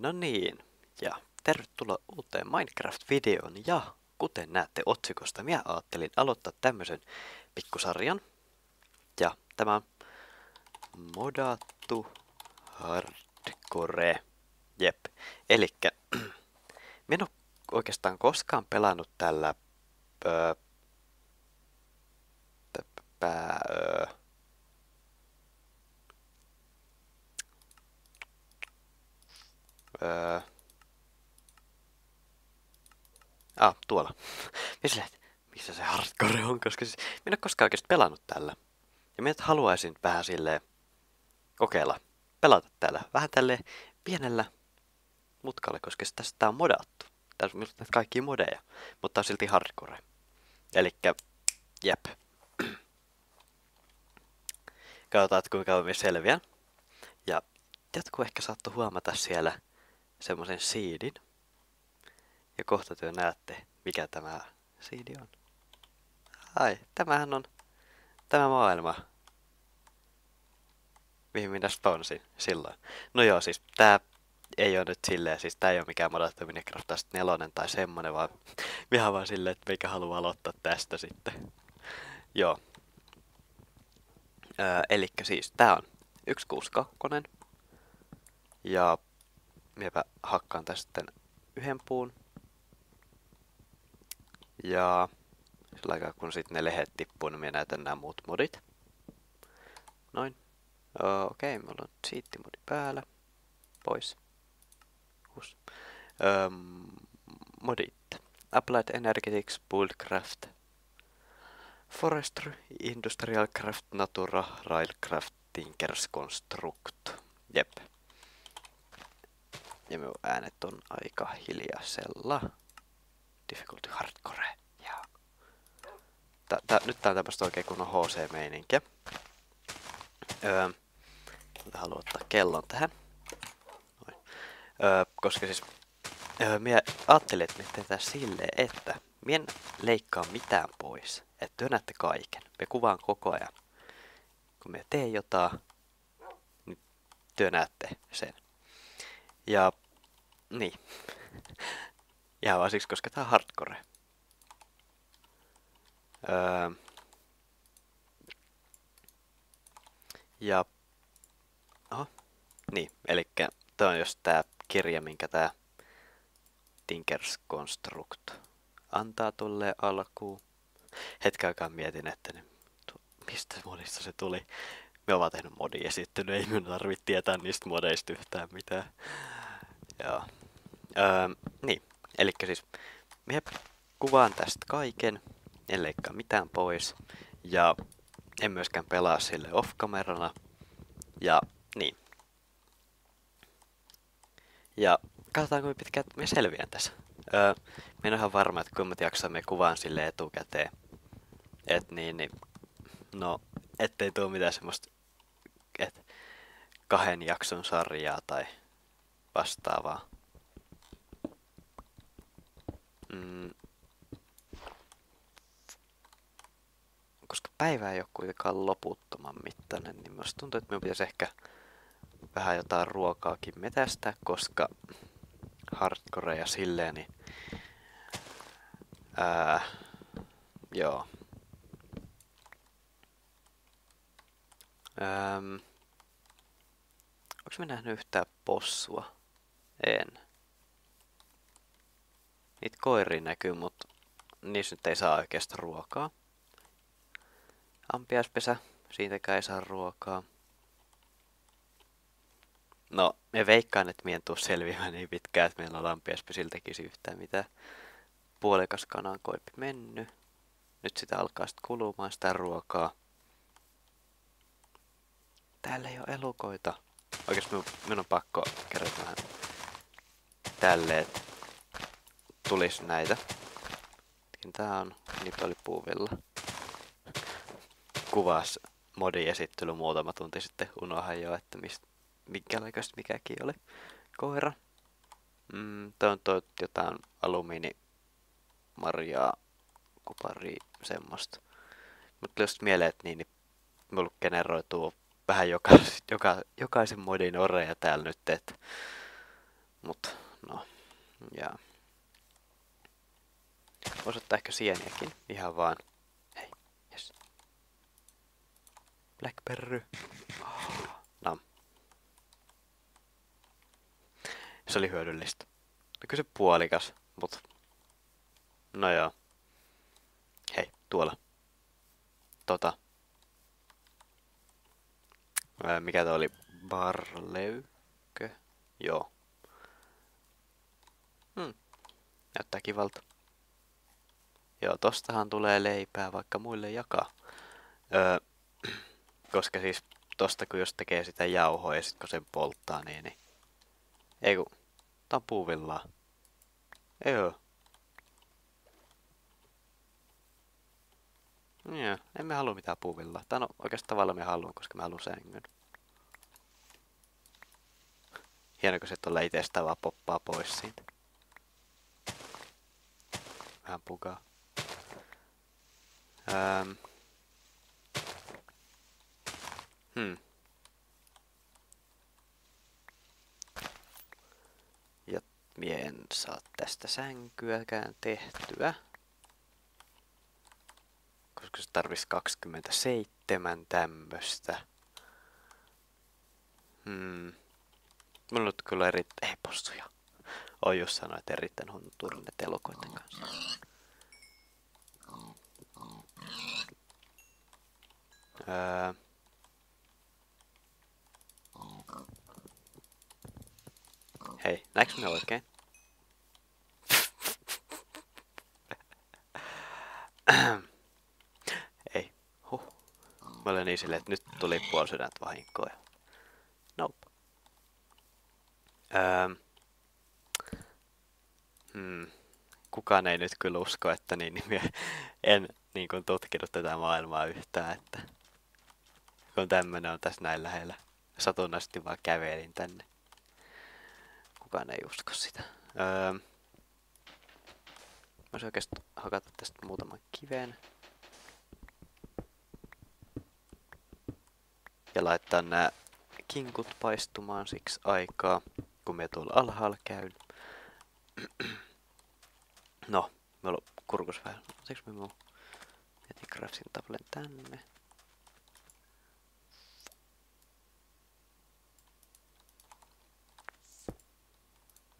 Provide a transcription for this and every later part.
No niin, ja tervetuloa uuteen Minecraft-videoon ja kuten näette otsikosta, minä ajattelin aloittaa tämmöisen pikkusarjan. Ja tämä on modattu hardcore. Jep. Elikkä minä en ole oikeastaan koskaan pelannut tällä öö, pää, öö, Öö... Ah, tuolla. Missä, missä se hardcore on, koska siis minä en ole koskaan oikeasti pelannut tällä. Ja minä haluaisin vähän silleen kokeilla, pelata täällä vähän tälle pienellä mutkalle, koska tästä on modattu. Tässä on kaikki modeja, mutta on silti hardcore. Elikkä, jep. Katsotaan, kuinka kauan me selviän. Ja jotkut ehkä saattoi huomata siellä semmoisen siidin. Ja kohta työ näette, mikä tämä siidi on. Ai, tämähän on tämä maailma, mihin minä sponsin silloin. No joo, siis tää ei ole nyt silleen, siis tää ei ole mikään modattu Minecraft nelonen tai semmonen, vaan ihan vaan silleen, että mikä haluaa aloittaa tästä sitten. Joo. Öö, elikkä siis tää on 162. Ja miepä hakkaan tästä sitten yhden puun. Ja sillä aikaa kun sitten ne lehet tippuu, niin minä näytän nämä muut modit. Noin. Okei, okay, mulla on modi päällä. Pois. Uus. Öm, modit. Applied Energetics, Buildcraft, Forestry, Industrial Craft, Natura, Railcraft, Tinkers Construct. Jep. Ja minun äänet on aika hiljaisella. Difficulty hardcore. Ja. Tää, tää, nyt tää on tämmöstä oikein kunnon HC-meininkiä. Öö, haluan ottaa kellon tähän. Noin. Öö, koska siis öö, minä ajattelin, että tehdään silleen, että minä en leikkaa mitään pois. Että työ näette kaiken. Me kuvaan koko ajan. Kun me teen jotain, niin työ näette sen. Ja niin. Ihan vaan siksi, koska tää on hardcore. Öö. Ja... Oho. Niin, eli tää on just tää kirja, minkä tää Tinkers Construct antaa tulle alkuun. Hetken aikaa mietin, että niin, mistä modista se tuli. Me ovat tehnyt modin esittely, ei minun tarvitse tietää niistä modeista yhtään mitään. Joo. Öö, niin, eli siis minä kuvaan tästä kaiken, en leikkaa mitään pois. Ja en myöskään pelaa sille off-kamerana. Ja niin. Ja katsotaan kuinka pitkään me selviän tässä. Öö, minä en ole ihan varma, että kuinka jaksaa me kuvaan sille etukäteen. Et niin, niin, no, ettei tule mitään semmoista, et kahden jakson sarjaa tai vastaavaa. Mm. Koska päivä ei ole kuitenkaan loputtoman mittainen, niin minusta tuntuu, että minun pitäisi ehkä vähän jotain ruokaakin metästä, koska hardcore ja silleen, niin ää, joo. Ähm, Onko me nähnyt yhtään possua? En. Niitä koiria näkyy, mutta niissä nyt ei saa oikeasta ruokaa. Ampiaispesä, siitäkään ei saa ruokaa. No, me veikkaan, että mien tuu selviämään niin pitkään, että meillä on lampiaspesiltäkin yhtään mitään. Puolikas kanan koipi mennyt. Nyt sitä alkaa sitten kulumaan sitä ruokaa. Täällä ei ole elukoita. Oikeesti minun, minun on pakko kerätä vähän tälleen, tulis näitä. Tää on nipelipuuvilla. Kuvas modin esittely muutama tunti sitten. Unohan jo, että mistä, minkälaikaista mikäkin oli. Koira. Mm, toi on toi jotain alumiini marjaa, kupari, semmoista. Mutta jos mieleen, että niin, niin mulla generoituu vähän joka, joka, jokaisen modin oreja täällä nyt, että Mut, no, ja. Voisi ottaa ehkä sieniäkin, ihan vaan. Hei, yes. Blackberry. No. Se oli hyödyllistä. Kyllä se puolikas, mut... No joo. Hei, tuolla. Tota. Ää, mikä tää oli? Barleykö? Joo. Hmm. Näyttää kivalta. Joo, tostahan tulee leipää vaikka muille jakaa. Öö, koska siis tosta kun jos tekee sitä jauhoa ja sit kun sen polttaa, niin, niin... Ei kun... Tää on puuvillaa. Joo. Joo, emme halua mitään puuvillaa. Tää on oikeastaan tavalla me haluan, koska mä haluan sängyn. Hieno, kun se tuolla itsestään vaan poppaa pois siitä. Vähän pukaa. Ähm. Hmm. Ja mie en saa tästä sänkyäkään tehtyä. Koska se tarvisi 27 tämmöstä. Hmm. Mulla on kyllä eri... Ei possuja. Oon just sanoa, että erittäin huono turne elokoiden kanssa. Öö. Hei, näinkö me oikein? Ei, huh. Mä olen niin silleen, että nyt tuli puoli sydäntä vahinkoa. Nope. Öö. Hmm. Kukaan ei nyt kyllä usko, että niin, niin en niin kuin tutkinut tätä maailmaa yhtään, että kun tämmönen on tässä näin lähellä. Satunnaisesti vaan kävelin tänne. Kukaan ei usko sitä. Öö, mä voisin oikeastaan hakata tästä muutaman kiven. Ja laittaa nämä kinkut paistumaan siksi aikaa, kun me tuolla alhaalla käyn. no, meillä on kurkus vähän. Otaks me mun jätin craftin tablen tänne?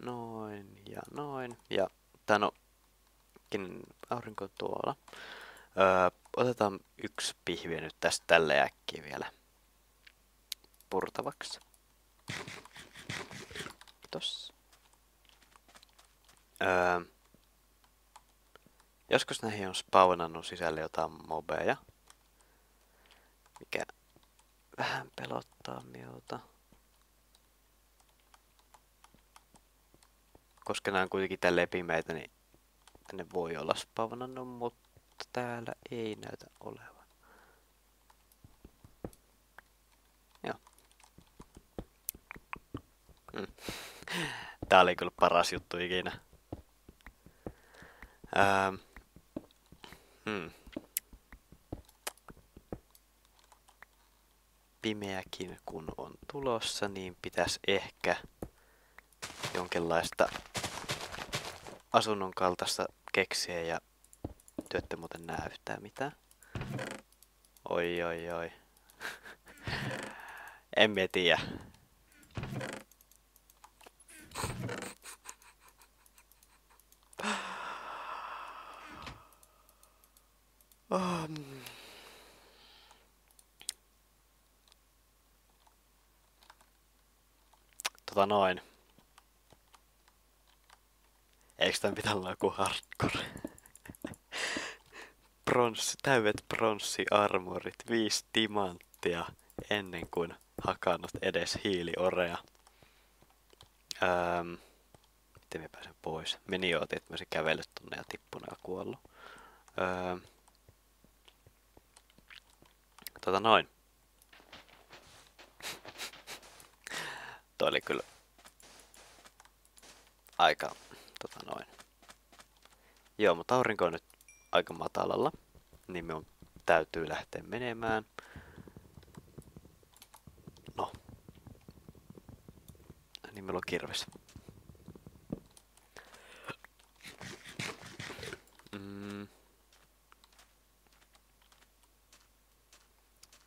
Noin ja noin. Ja tän onkin aurinko tuolla. Öö, otetaan yksi pihvi nyt tästä tälle äkkiä vielä purtavaksi. Tossa. Öö, joskus näihin on spawnannut sisälle jotain mobeja. Mikä vähän pelottaa miota. koska nämä on kuitenkin tälleen pimeitä, niin tänne voi olla spawnannut, mutta täällä ei näytä olevan. Joo. Hmm. Tää oli kyllä paras juttu ikinä. Ähm. Hmm. Pimeäkin kun on tulossa, niin pitäisi ehkä jonkinlaista asunnon kaltaista keksiä ja työtte muuten näe yhtään mitään. Oi oi oi. en mä tiedä. Um. Tota noin. Eikö tämän pitää olla joku hardcore? Bronssi, täydet pronssiarmorit, viisi timanttia ennen kuin hakannut edes hiiliorea. Ähm, miten me pääsen pois? Meni jo, että mä olisin kävellyt tonne ja tippunut ja kuollut. Ähm, tota noin. Toi oli kyllä aika tota noin. Joo, mutta aurinko on nyt aika matalalla, niin minun täytyy lähteä menemään. No. Niin meillä on kirves. Mm.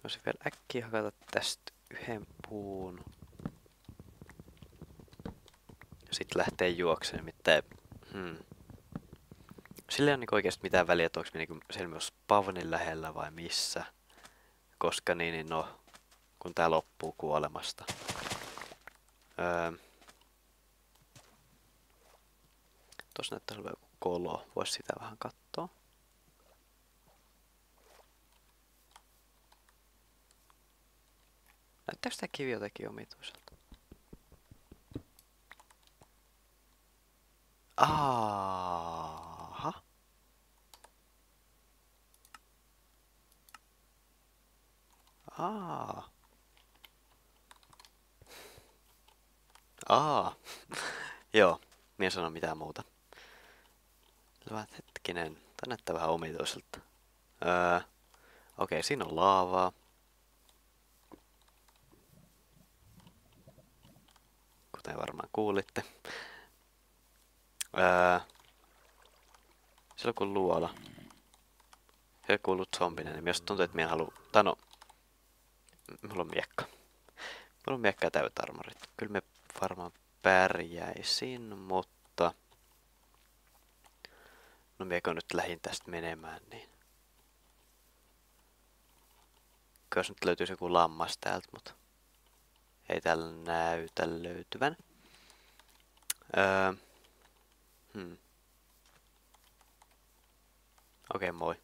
Voisin vielä äkkiä hakata tästä yhden puun. Sitten lähtee juokseen, nimittäin... Hmm. Sillä ei ole niinku oikeasti mitään väliä, että onko me niinku siellä spawnin lähellä vai missä. Koska niin, niin no, kun tää loppuu kuolemasta. Öö. Tuossa näyttää olevan joku kolo. Voisi sitä vähän katsoa. Näyttääkö tää kivi jotenkin omituiselta? Aha. Aa. Aa. Joo, mie sano mitään muuta. Luvat hetkinen, tää näyttää vähän omituiselta. Öö, okei, siinä on laavaa. Kuten varmaan kuulitte. Öö, siellä on kuin luola. Se kuuluu zombinen, niin myös tuntuu, että minä haluan... Tai no... Mulla on miekka. Mulla on miekka ja armorit. Kyllä me varmaan pärjäisin, mutta... No miekö nyt lähin tästä menemään, niin... Kyllä nyt löytyisi joku lammas täältä, mutta... Ei täällä näytä löytyvän. Öö... Hmm. Okei, okay, moi.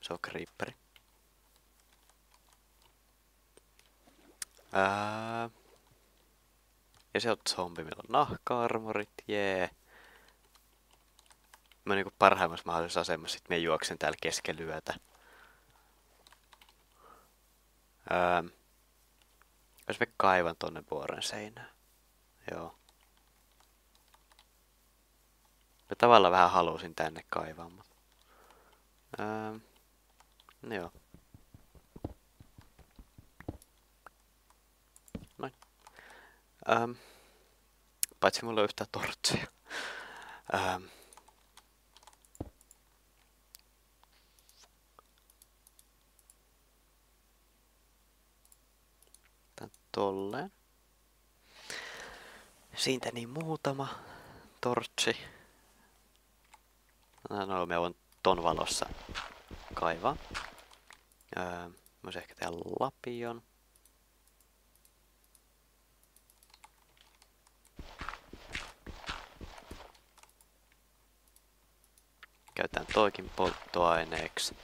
Se on creeperi. Ää... Ja se on zombi, meillä on nahka-armorit, jee. Yeah. Mä oon niinku parhaimmassa mahdollisessa asemassa, sit me juoksen täällä keskelyötä. Ää... Jos me kaivan tonne vuoren seinään. Joo. Mä tavallaan vähän halusin tänne kaivaa, mutta... Ää... Joo. Ähm, paitsi mulla on yhtään tortseja. Ähm, tän tolleen. Siitä niin muutama tortsi. No, me on ton valossa kaivaa. Öö, mä ehkä tehdä lapion. Käytetään toikin polttoaineeksi.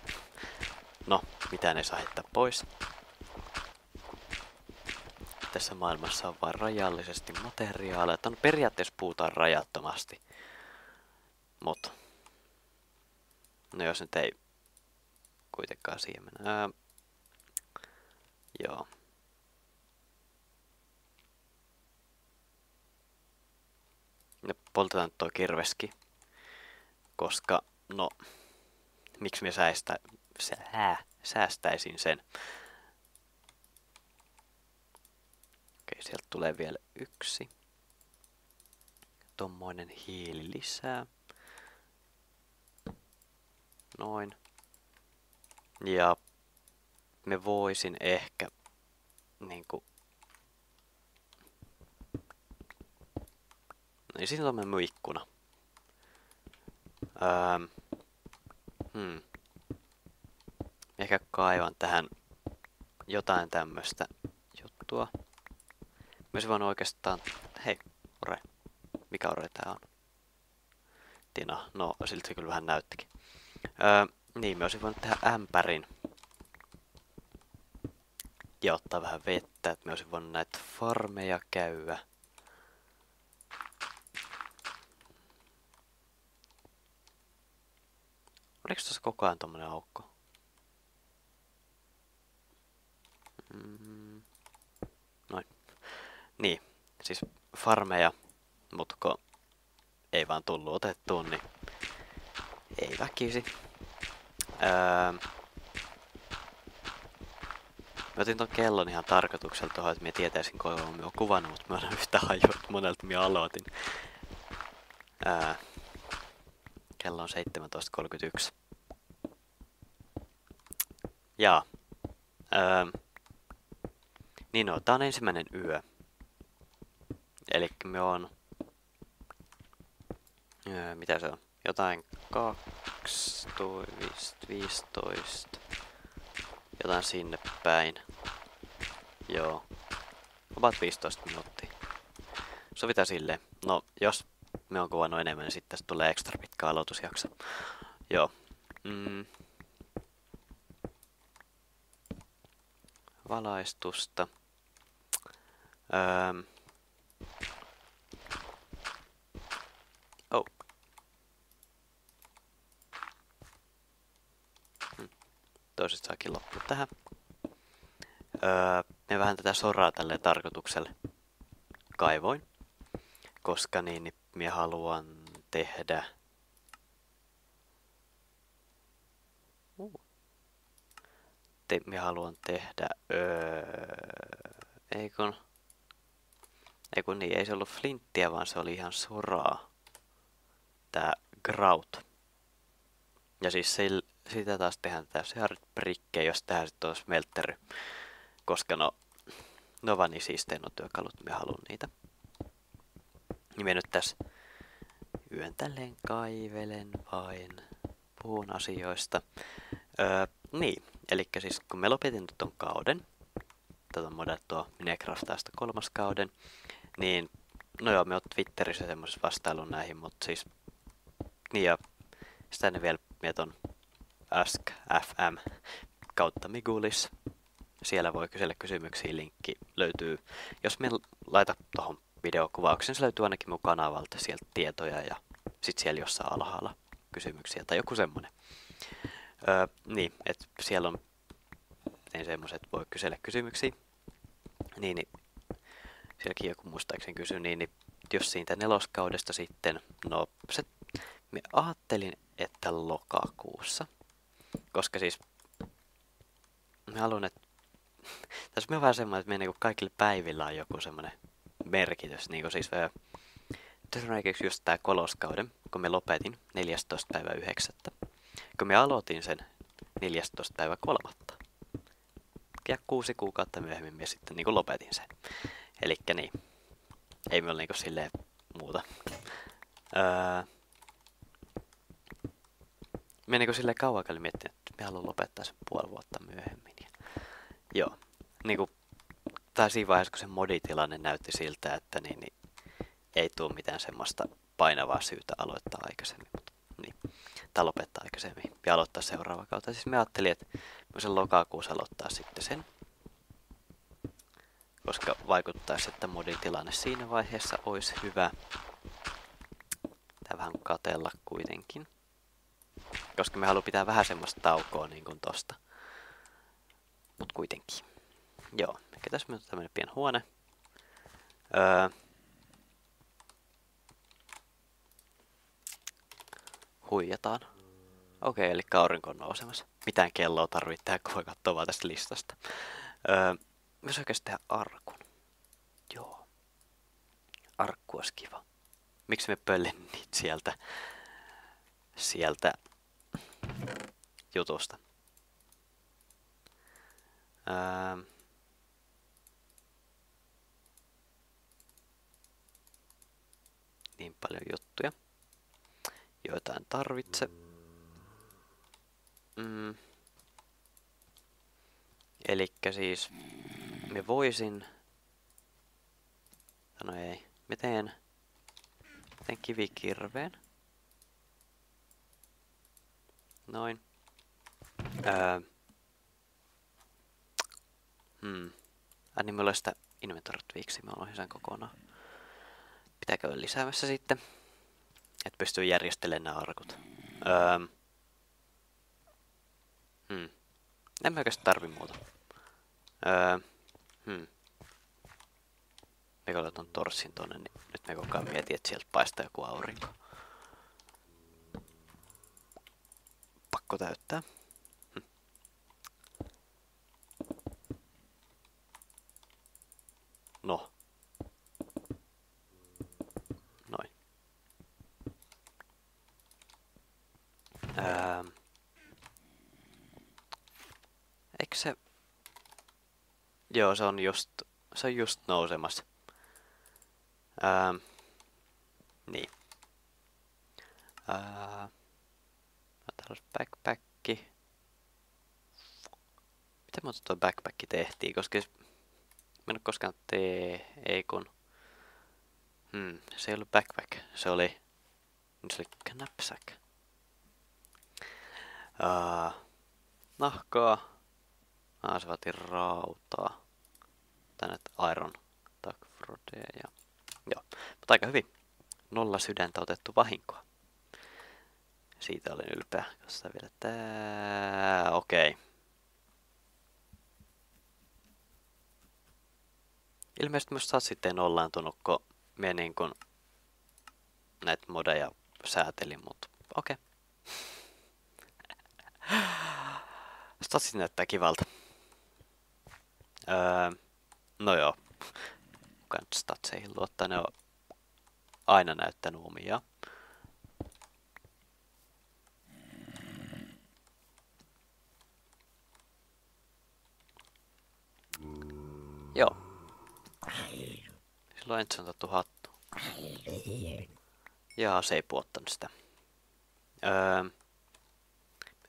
No, mitään ei saa heittää pois. Tässä maailmassa on vain rajallisesti materiaaleja. No periaatteessa puhutaan rajattomasti. Mut. No jos nyt ei kuitenkaan siihen mennä. Ää, joo. Ja poltetaan tuo kirveski. Koska No, miksi me säästä, sää, säästäisin sen? Okei, sieltä tulee vielä yksi. Tommoinen hiili lisää. Noin. Ja me voisin ehkä niinku niin siinä on me ikkuna. Öö, hmm. Ehkä kaivan tähän jotain tämmöstä juttua. Myös voin oikeastaan... Hei, ore. Mikä ore tää on? Tina. No, siltä se kyllä vähän näyttikin. Öö, niin, mä olisin voinut tehdä ämpärin. Ja ottaa vähän vettä, että mä olisin voinut näitä farmeja käydä. Oliko tässä koko ajan tommonen aukko? Mm. Noin. Niin, siis farmeja, mutta kun ei vaan tullut otettuun, niin ei väkisi. Öö, Mä otin ton kellon ihan tarkoituksella tuohon, että mä tietäisin kuinka mä oon kuvannut, mutta mä en yhtä hajua, monelta mä aloitin. Öö, kello on 17.31. Ja, öö, Niin no, tää on ensimmäinen yö. Eli me on... Öö, mitä se on? Jotain 12, 15... Jotain sinne päin. Joo. About 15 minuuttia. Sovitaan silleen. No, jos me on kuvannut enemmän, niin sitten tulee ekstra pitkä aloitusjakso. Joo. Mm. Valaistusta. Öö. Oh. Hmm. Toiset saakin loppu tähän. Öö, me vähän tätä soraa tälle tarkoitukselle kaivoin, koska niin, niin minä haluan tehdä. Te, minä haluan tehdä öö, ei kun ei kun niin, ei se ollut flinttiä, vaan se oli ihan soraa. Tää grout. Ja siis se, sitä taas tehdään täysin brikkejä, jos tehdään sitten olisi smeltery. Koska no, no vaan niin siisteen on työkalut, me haluan niitä. Niin me nyt tässä yön tälleen kaivelen vain, puhun asioista. Öö, niin, eli siis kun me lopetin tuon kauden, tätä modattua Minecraftasta kolmas kauden, niin no joo, me oot Twitterissä semmoisessa vastailun näihin, mutta siis niin ja sitä ne vielä mieton Ask FM kautta Migulis. Siellä voi kysellä kysymyksiä, linkki löytyy. Jos me laita tuohon videokuvauksen, se löytyy ainakin mun kanavalta sieltä tietoja ja sit siellä jossain alhaalla kysymyksiä tai joku semmonen. Öö, niin, että siellä on niin semmoiset, voi kysellä kysymyksiä. Niin, niin sielläkin joku muistaakseni kysyi, niin, niin jos siitä neloskaudesta sitten, no se, me ajattelin, että lokakuussa, koska siis mä haluan, että tässä on vähän semmoinen, että me niin kaikille päivillä on joku semmoinen merkitys, niin kuin siis esimerkiksi just tämä koloskauden, kun me lopetin 14. päivä 9. Kun me aloitin sen 14. päivä 3. Ja kuusi kuukautta myöhemmin me sitten niin lopetin sen. Eli niin, ei me ole niin silleen muuta. Öö, me niin silleen kauan kalli miettinyt, että me haluan lopettaa sen puoli vuotta myöhemmin. Ja, joo, niin kuin, tai siinä vaiheessa, kun se moditilanne näytti siltä, että niin, niin ei tule mitään semmoista painavaa syytä aloittaa aikaisemmin, mutta niin, tai lopettaa aikaisemmin ja aloittaa seuraava kautta. Siis me ajattelin, että sen lokakuussa aloittaa sitten sen, koska vaikuttaisi, että modin tilanne siinä vaiheessa olisi hyvä. Tää vähän katella kuitenkin. Koska me haluamme pitää vähän semmoista taukoa niin kuin tosta. Mut kuitenkin. Joo, mikä tässä on tämmönen pieni huone. Öö, huijataan. Okei, okay, eli aurinko on nousemassa. Mitään kelloa tarvitse kun voi katsoa vaan tästä listasta. Öö, myös oikeasti tehdä arkun. Joo. Arkku olisi kiva. Miksi me pöllin niitä sieltä, sieltä jutusta? Öö, niin paljon juttuja, joita en tarvitse. Mm. Elikkä siis me voisin... No ei. Me teen... Teen kivikirveen. Noin. Öö. Hmm. Niin sitä inventorit viiksi, mä olen sen kokonaan. Pitääkö olla lisäämässä sitten? Että pystyy järjestelemään nämä arkut. Öö. Hmm. En mä oikeastaan tarvi muuta. Öö. Hmm. Me kun ton torssin tonne, niin nyt me koko ajan mietin, että sieltä paistaa joku aurinko. Pakko täyttää. Hm. No. Noin. Eikö se Joo, se on just, se on just nousemassa. Ähm, niin. Ää, täällä olisi backpacki. Miten muuta tuo backpacki tehtiin? Koska mä en koskaan tee, ei kun... Hmm, se ei ollut backpack, se oli... Se oli knapsack. Uh, nahkaa. Ah, se vaatii rautaa. Tänne Iron Duckfrode ja... Joo, mutta aika hyvin. Nolla sydäntä otettu vahinkoa. Siitä olen ylpeä. Kosta vielä tää. Okei. Okay. Ilmeisesti myös sitten ollaan tunnut, kun me niin kun näitä modeja säätelin, mutta okei. Okay. Statsit näyttää kivalta. Öö, no joo. Kukaan statseihin luottaa, ne on aina näyttänyt omia. Joo. Silloin ensin on otettu hattu. Ja se ei puottanut sitä. Öö,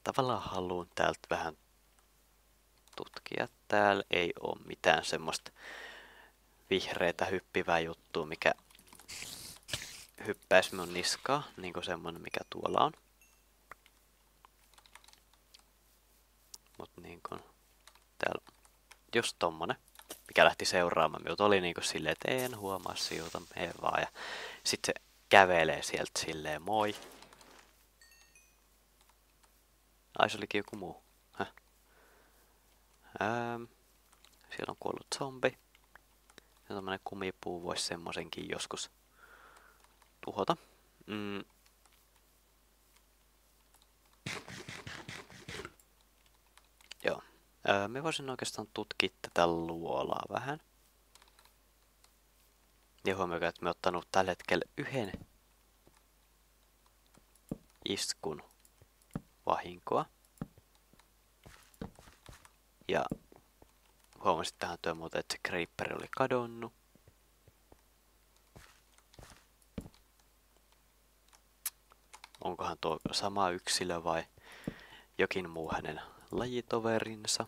tavallaan haluan täältä vähän tutkia. Täällä ei ole mitään semmoista vihreitä hyppivää juttua, mikä hyppäisi mun niskaa, niin kuin semmonen mikä tuolla on. Mut niin kuin, täällä just tommonen mikä lähti seuraamaan minut, oli niinku silleen, että en huomaa siuta, mene vaan. Ja sitten se kävelee sieltä silleen, moi. Ai se olikin joku muu. Häh. Ähm, siellä on kuollut zombi. Ja tämmönen kumipuu voisi semmosenkin joskus tuhota. Mm. Joo. Öö, me voisin oikeastaan tutkia tätä luolaa vähän. Ja huomioikaa, että me ottanut tällä hetkellä yhden iskun vahinkoa. Ja huomasin tähän työn muuta, että se creeper oli kadonnut. Onkohan tuo sama yksilö vai jokin muu hänen lajitoverinsa.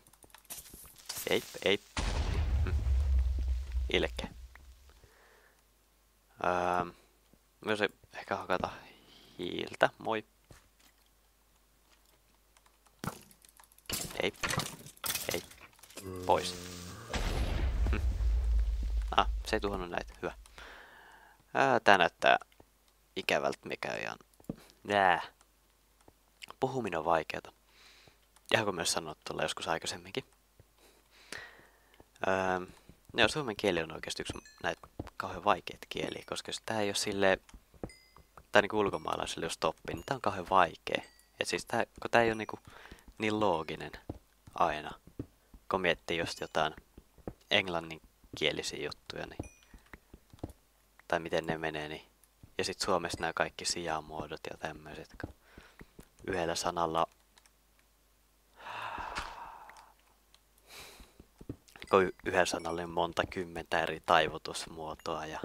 Ei, ei. Hm. Ilke. Öö, myös ehkä hakata hiiltä. Moi. Ei. Ei. Pois. Hm. Ah, se ei tuhonnut näitä. Hyvä. Ää, tää näyttää ikävältä mikä ihan... Nää. Puhuminen on vaikeata. Ja kun myös sanottu tuolla joskus aikaisemminkin. Öö, joo, suomen kieli on oikeasti yksi näitä kauhean vaikeita kieliä, koska jos tää ei ole sille tai niinku ulkomaalaisille jos toppi, niin tää on kauhean vaikea. Et siis tää, kun tää ei ole niinku niin looginen aina, kun miettii just jotain englanninkielisiä juttuja, niin, tai miten ne menee, niin, ja sitten Suomessa nämä kaikki sijamuodot ja tämmöiset, yhdellä sanalla yhden sanalle monta kymmentä eri taivutusmuotoa ja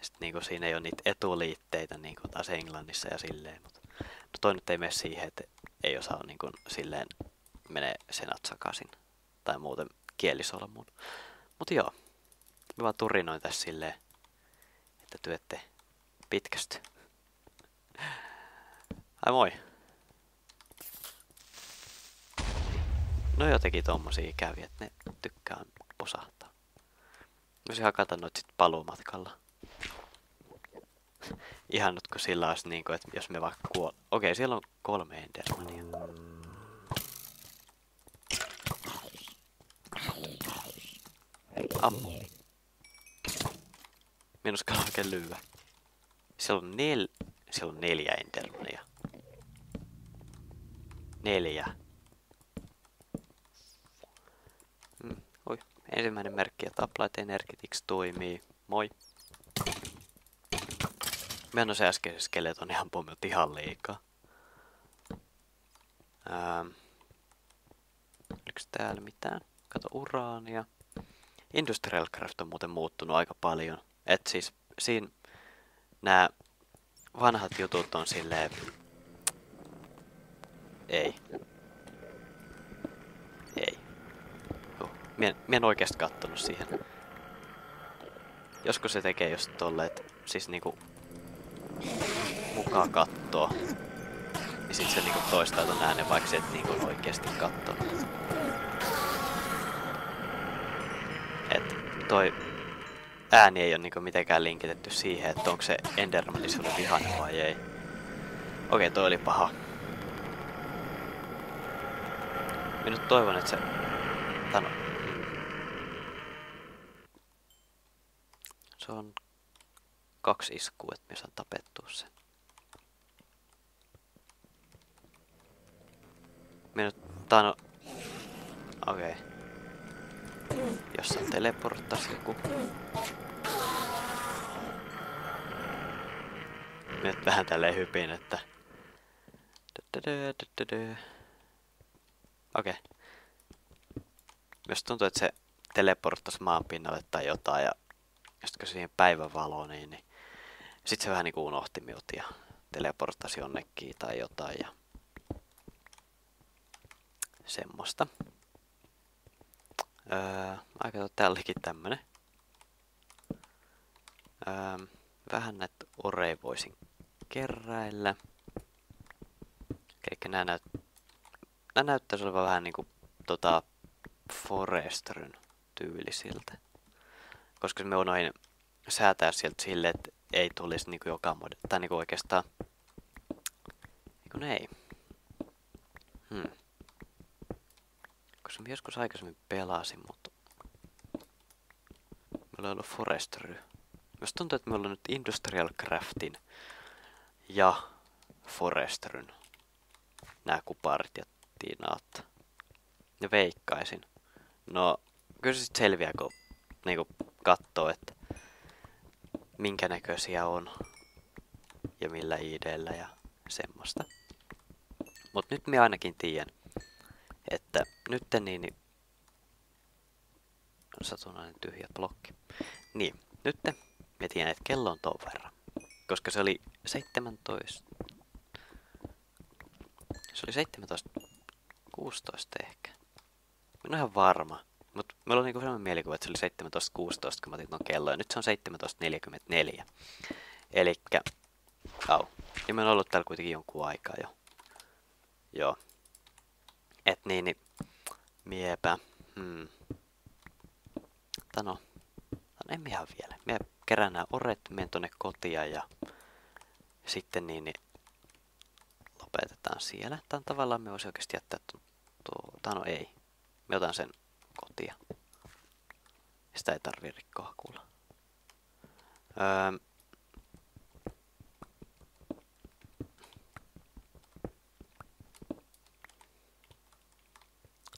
sitten niinku siinä ei ole niitä etuliitteitä niinku taas englannissa ja silleen, mutta no toi nyt ei mene siihen, että ei osaa niinku silleen menee senat sakaisin tai muuten kielisolmuun. Mutta joo, mä vaan turinoin tässä silleen, että työtte pitkästi. Ai moi! No jotenkin tommosia kävi, että ne tykkään posahtaa. Voisin hakata noit sit paluumatkalla. Ihan nyt kun sillä olisi niinku, että jos me vaikka kuol... Okei, siellä on kolme endermania. Ammu. Minus oikein lyö. Siellä on nel... Siellä on neljä endermania. Neljä. Ensimmäinen merkki, että Applied Energetics toimii. Moi. Mä en se äskeisen skeleton ihan pommilta ihan liikaa. Ähm. Oliko täällä mitään? Kato uraania. Industrial Craft on muuten muuttunut aika paljon. Et siis siinä nämä vanhat jutut on silleen... Ei. Juh. Mien, mien oikeasti kattonut siihen. Joskus se tekee just tolleen, siis niinku mukaan kattoo. Niin sit se niinku toistaa ton äänen, vaikka se et niinku oikeesti kattonut. Et toi ääni ei ole niinku mitenkään linkitetty siihen, että onko se Endermani sulle vihainen vai ei. Okei, toi oli paha. Minä nyt toivon, että se... Tano. Se on kaksi iskua, että minä saan tapettua sen. Minä nyt... Tano... Okei. Okay. Jossain teleporttas joku. Nyt vähän tälleen hypin, että... Okei. Okay. Myös tuntuu, että se teleporttas maan pinnalle tai jotain ja sitten siihen päivänvaloon, niin, niin sitten se vähän niin kuin unohti minut ja teleporttasi jonnekin tai jotain ja semmoista. Öö, aika täälläkin tämmönen. Öö, vähän näitä oreja voisin keräillä. Eli nää, näyt, nää näyttäisi olevan vähän niinku tota Foresteryn tyylisiltä. Koska me on noin säätää sieltä silleen, että ei tulisi niinku joka mode. Tai niinku oikeastaan... Niinku ei. Hmm. Koska mä joskus aikaisemmin pelasin, mutta... Meillä on ollut Forestry. Myös tuntuu, että me ollaan nyt Industrial Craftin ja Forestryn nämä kuparit ja tinaat. Ja veikkaisin. No, kyllä se sitten selviää, kun niinku katsoo, että minkä näköisiä on ja millä ideellä ja semmoista. Mut nyt minä ainakin tiedän, että nyt niin, niin satunnainen tyhjä blokki. Niin, nyt me tiedän, että kello on ton verran. Koska se oli 17... Se oli 17... 16 ehkä. Mä en ole ihan varma. Mutta meillä on niinku sellainen mielikuva, että se oli 17.16, kun mä otin ton kello. Ja nyt se on 17.44. Elikkä... Au. Ja mä oon ollut täällä kuitenkin jonkun aikaa jo. Joo. Et niin, niin miepä. Hmm. Tano. En ihan vielä. Mie kerään nämä oret, menen tonne kotia ja sitten niin, niin lopetetaan siellä. Tän tavallaan me voisi oikeasti jättää tuo, tuo Tano ei. Me otan sen kotia. Sitä ei tarvii rikkoa kuulla. Öö,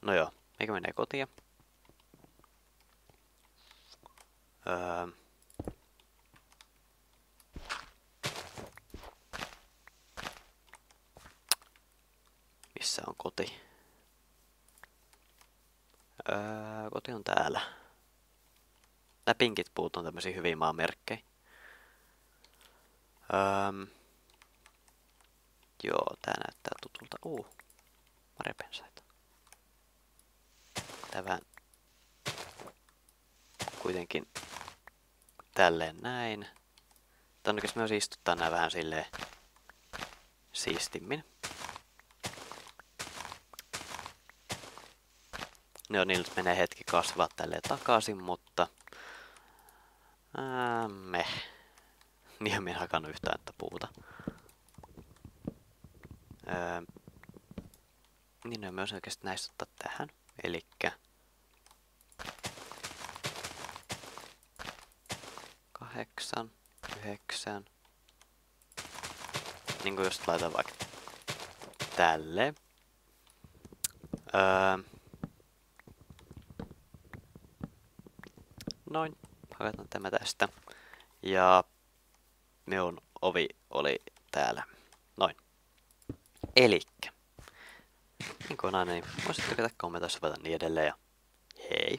No joo, eikä menee kotia. Öö. Missä on koti? Öö, koti on täällä. Nämä puut on tämmöisiä hyviä maamerkkejä. Öö. Joo, tää näyttää tutulta. Uh, marepensaita tämä kuitenkin tälleen näin. Todennäköisesti myös istuttaa nämä vähän silleen siistimmin. Ne on niiltä menee hetki kasvaa tälleen takaisin, mutta... Ää, meh. Niin en hakannut yhtään että puuta. Ää, niin on myös oikeasti näistä ottaa tähän. Elikkä kahdeksan, yhdeksän. Niin kuin just laitan vaikka tälle. Öö, noin, hakataan tämä tästä. Ja minun ovi oli täällä. Noin. Elikkä. niin kuin aina, niin muistatte tykätä, kommentoida, niin edelleen. Ja hei!